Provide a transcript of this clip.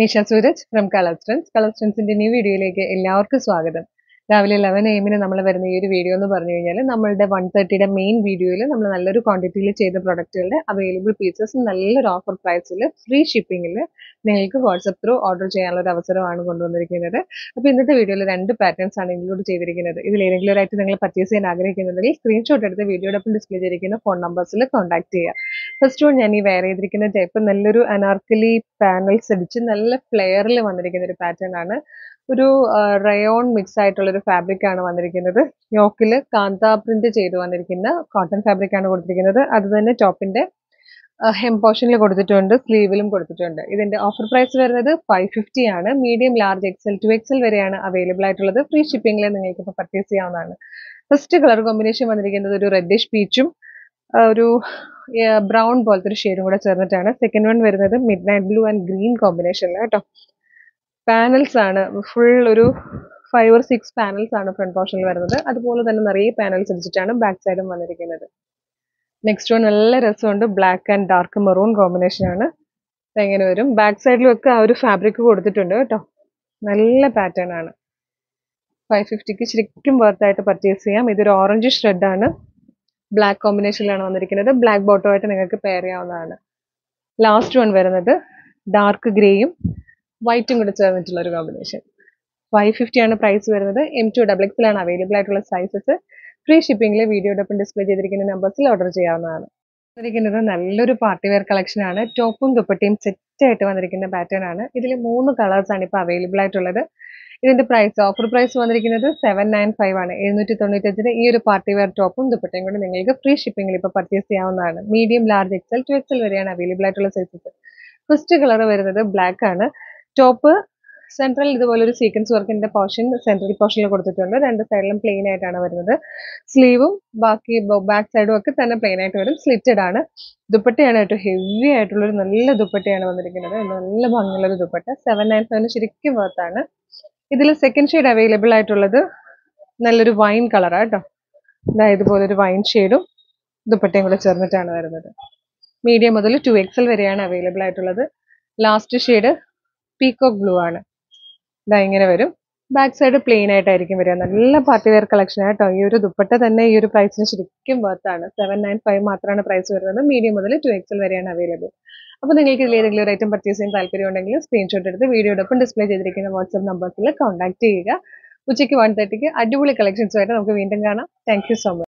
Nisha Sooraj from colour സ്ട്രെൻസ് colour സ്ട്രെൻസിന്റെ new വീഡിയോയിലേക്ക് എല്ലാവർക്കും സ്വാഗതം. രാവിലെ ലെവൻ എമ്മിന് നമ്മൾ വരുന്ന ഈ ഒരു വീഡിയോ എന്ന് പറഞ്ഞു കഴിഞ്ഞാൽ നമ്മളുടെ വൺ തേർട്ടിയുടെ മെയിൻ വീഡിയോയിൽ നമ്മൾ നല്ലൊരു ക്വാണ്ടിറ്റിയിൽ ചെയ്ത പ്രൊഡക്റ്റുകളുടെ അവൈലബിൾ പീസസ് നല്ലൊരു ഓഫർ പ്രൈസിൽ ഫ്രീ ഷിപ്പിംഗിൽ നിങ്ങൾക്ക് വാട്സപ്പ് ത്രൂ ഓർഡർ ചെയ്യാനുള്ള ഒരു അവസരമാണ് കൊണ്ടുവന്നിരിക്കുന്നത്. അപ്പോൾ ഇന്നത്തെ വീഡിയോയിൽ രണ്ട് പാറ്റേൺസ് ആണ് ഇൻക്ലൂഡ് ചെയ്തിരിക്കുന്നത്. ഇതിൽ ഏതെങ്കിലും ഒരായിട്ട് നിങ്ങൾ പർച്ചേസ് ചെയ്യാൻ ആഗ്രഹിക്കുന്നുണ്ടെങ്കിൽ സ്ക്രീൻഷോട്ട് എടുത്ത് വീഡിയോടൊപ്പം ഡിസ്പ്ലേ ചെയ്തിരിക്കുന്ന ഫോൺ നമ്പേഴ്സിൽ കോൺടാക്ട് ചെയ്യുക. ഫസ്റ്റ് വൺ ഞാൻ ഈ വെയർ ചെയ്തിരിക്കുന്ന ടൈപ്പ് നല്ലൊരു അനാർക്കലി പാനൽസ് അടിച്ച് നല്ല ഫ്ലെയറിൽ വന്നിരിക്കുന്ന ഒരു പാറ്റേൺ ആണ്. ഒരു റയോൺ മിക്സ് ആയിട്ടുള്ള ഒരു ഫാബ്രിക് ആണ് വന്നിരിക്കുന്നത്. യോക്കിൽ കാന്ത പ്രിന്റ് ചെയ്ത് വന്നിരിക്കുന്ന കോട്ടൺ ഫാബ്രിക് ആണ് കൊടുത്തിരിക്കുന്നത്. അത് തന്നെ ടോപ്പിന്റെ ഹെം പോർഷനിൽ കൊടുത്തിട്ടുണ്ട് സ്ലീവിലും കൊടുത്തിട്ടുണ്ട്. ഇതിന്റെ ഓഫർ പ്രൈസ് വരുന്നത് ഫൈവ് ഫിഫ്റ്റി ആണ്. Medium large XL two XL വരെയാണ് അവൈലബിൾ ആയിട്ടുള്ളത്. ഫ്രീ ഷിപ്പിംഗിൽ നിങ്ങൾക്ക് ഇപ്പോൾ പർച്ചേസ് ചെയ്യാവുന്നതാണ്. ഫസ്റ്റ് കളർ കോമ്പിനേഷൻ വന്നിരിക്കുന്നത് ഒരു റെഡിഷ് പീച്ചും ഒരു ബ്രൗൺ പോലത്തെ ഒരു ഷെയ്ഡും കൂടെ ചേർന്നിട്ടാണ്. സെക്കൻഡ് വൺ വരുന്നത് midnight blue and green കോമ്പിനേഷനിൽ കേട്ടോ. പാനൽസ് ആണ്. ഫുൾ ഒരു ഫൈവ് ഓർ സിക്സ് പാനൽസ് ആണ് ഫ്രണ്ട് പോർഷനിൽ വരുന്നത്. അതുപോലെ തന്നെ നിറയെ പാനൽസ് അടിച്ചിട്ടാണ് ബാക്ക് സൈഡും വന്നിരിക്കുന്നത്. നെക്സ്റ്റ് വൺ നല്ല രസമുണ്ട്. Black and dark maroon combination ആണ്. എങ്ങനെ വരും? ബാക്ക് സൈഡിലും ഒക്കെ ആ ഒരു ഫാബ്രിക് കൊടുത്തിട്ടുണ്ട് കേട്ടോ. നല്ല പാറ്റേൺ ആണ്. ഫൈവ് ഫിഫ്റ്റിക്ക് ശരിക്കും വർത്തായിട്ട് പർച്ചേസ് ചെയ്യാം. ഇതൊരു ഓറഞ്ച് ആണ്. ബ്ലാക്ക് കോമ്പിനേഷനിലാണ് വന്നിരിക്കുന്നത്. ബ്ലാക്ക് ബോട്ടോ ആയിട്ട് നിങ്ങൾക്ക് പെയർ ചെയ്യാവുന്നതാണ്. ലാസ്റ്റ് വൺ വരുന്നത് ഡാർക്ക് ഗ്രേയും വൈറ്റും കൂടെ ചേർന്നിട്ടുള്ള ഒരു കോമ്പിനേഷൻ ഫൈവ് ഫിഫ്റ്റി ആണ് പ്രൈസ് വരുന്നത്. എം ടു ഡബിൾ എക്സിലാണ് അവൈലബിൾ ആയിട്ടുള്ള സൈസസ് ഫ്രീ ഷിപ്പിംഗിൽ വീഡിയോടൊപ്പം ഡിസ്പ്ലേ ചെയ്തിരിക്കുന്ന നമ്പേഴ്സിൽ ഓർഡർ ചെയ്യാവുന്നതാണ്. വന്നിരിക്കുന്നത് നല്ലൊരു പാർട്ടി വെയർ കളക്ഷൻ ആണ്. ടോപ്പും ദുപ്പട്ടിയും സെറ്റ് ആയിട്ട് വന്നിരിക്കുന്ന പാറ്റേൺ ആണ്. ഇതിൽ മൂന്ന് കളേഴ്സ് ആണ് ഇപ്പോൾ അവൈലബിൾ ആയിട്ടുള്ളത്. ഇതിന്റെ പ്രൈസ് ഓഫർ പ്രൈസ് വന്നിരിക്കുന്നത് സെവൻ നയൻ ഫൈവ് ആണ്. എഴുന്നൂറ്റി തൊണ്ണൂറ്റഞ്ചിന് ഈ ഒരു പാർട്ടി വെയർ ടോപ്പും ദുപ്പട്ടയും കൂടെ നിങ്ങൾക്ക് ഫ്രീ ഷിപ്പിംഗിൽ ഇപ്പോൾ പർച്ചേസ് ചെയ്യാവുന്നതാണ്. Medium large XL two XL വരെയാണ് അവൈലബിൾ ആയിട്ടുള്ള സൈസസ് ഫസ്റ്റ് കളർ വരുന്നത് ബ്ലാക്ക് ആണ്. ടോപ്പ് സെൻട്രൽ ഇതുപോലെ ഒരു സീക്വൻസ് വർക്കിന്റെ പോർഷൻ സെൻട്രൽ പോർഷനിൽ കൊടുത്തിട്ടുണ്ട്. രണ്ട് സൈഡിലും പ്ലെയിൻ ആയിട്ടാണ് വരുന്നത്. സ്ലീവും ബാക്കി ബാക്ക് സൈഡും ഒക്കെ തന്നെ പ്ലെയിൻ ആയിട്ട് വരും. സ്ലിറ്റഡ് ആണ്. ദുപ്പട്ടയാണ് ഏറ്റവും ഹെവി ആയിട്ടുള്ള ഒരു നല്ല ദുപ്പട്ടയാണ് വന്നിരിക്കുന്നത്. നല്ല ഭംഗിയുള്ള ഒരു ദുപ്പട്ട സെവൻ നയൻ സെവൻ ശരിക്കും വർത്താണ് ഇതിൽ സെക്കൻഡ് ഷെയ്ഡ് അവൈലബിൾ ആയിട്ടുള്ളത് നല്ലൊരു വൈൻ കളറാണ് കേട്ടോ ഇതാ ഇതുപോലെ ഒരു വൈൻ ഷെയ്ഡും ദുപ്പട്ടയും കൂടെ ചേർന്നിട്ടാണ് വരുന്നത്. മീഡിയം മുതൽ ടു എക്സൽ വരെയാണ് അവൈലബിൾ ആയിട്ടുള്ളത്. ലാസ്റ്റ് ഷെയ്ഡ് പീക്കോക്ക് ബ്ലൂ ആണ്. ഇതാ ഇങ്ങനെ വരും. ബാക്ക് സൈഡ് പ്ലെയിൻ ആയിട്ടായിരിക്കും വരിക. നല്ല പാർട്ടി വെയർ കളക്ഷൻ ആട്ടോ. ഈ ഒരു ദുപ്പട്ട തന്നെ ഈ ഒരു പ്രൈസിന് ശരിക്കും വർത്താണ് സെവൻ നയൻ ഫൈവ് മാത്രമാണ് പ്രൈസ് വരുന്നത്. മീഡിയം മുതൽ ടു എക്സൽ വരെയാണ് അവൈലബിൾ അപ്പോൾ നിങ്ങൾക്ക് ഇതിൽ ഏതെങ്കിലും ഒരു ഐറ്റം പർച്ചേസ് ചെയ്യാൻ താല്പര്യം ഉണ്ടെങ്കിൽ സ്ക്രീൻഷോട്ട് എടുത്ത് വീഡിയോടൊപ്പം ഡിസ്പ്ലേ ചെയ്തിരിക്കുന്ന വാട്സ്ആപ്പ് നമ്പറിൽ കോൺടാക്ട് ചെയ്യുക. ഉച്ചയ്ക്ക് വൺ തേർട്ടിക്ക് അടിപൊളി കളക്ഷൻസുമായിട്ട് നമുക്ക് വീണ്ടും കാണാം. Thank so much